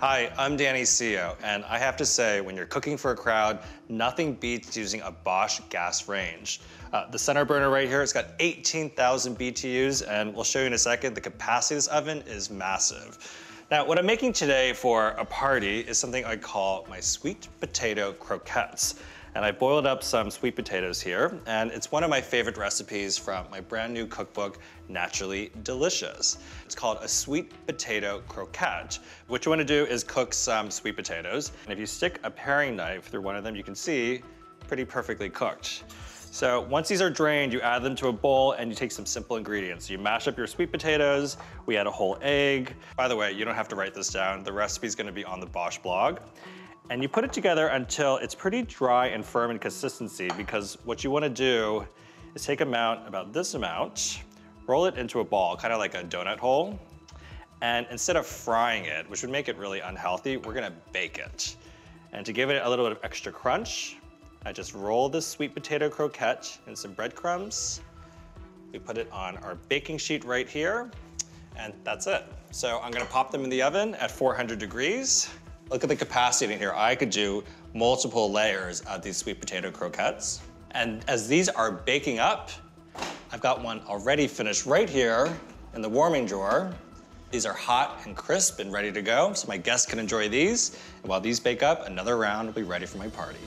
Hi, I'm Danny Seo, and I have to say, when you're cooking for a crowd, nothing beats using a Bosch gas range. Uh, the center burner right here, it's got 18,000 BTUs, and we'll show you in a second, the capacity of this oven is massive. Now, what I'm making today for a party is something I call my sweet potato croquettes. And I boiled up some sweet potatoes here, and it's one of my favorite recipes from my brand new cookbook, Naturally Delicious. It's called a sweet potato croquette. What you wanna do is cook some sweet potatoes, and if you stick a paring knife through one of them, you can see pretty perfectly cooked. So once these are drained, you add them to a bowl and you take some simple ingredients. You mash up your sweet potatoes, we add a whole egg. By the way, you don't have to write this down. The recipe is gonna be on the Bosch blog. And you put it together until it's pretty dry and firm in consistency because what you wanna do is take a amount, about this amount, roll it into a ball, kind of like a donut hole. And instead of frying it, which would make it really unhealthy, we're gonna bake it. And to give it a little bit of extra crunch, I just roll this sweet potato croquette in some breadcrumbs. We put it on our baking sheet right here, and that's it. So I'm gonna pop them in the oven at 400 degrees. Look at the capacity in here. I could do multiple layers of these sweet potato croquettes. And as these are baking up, I've got one already finished right here in the warming drawer. These are hot and crisp and ready to go, so my guests can enjoy these. And while these bake up, another round will be ready for my party.